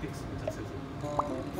topics in.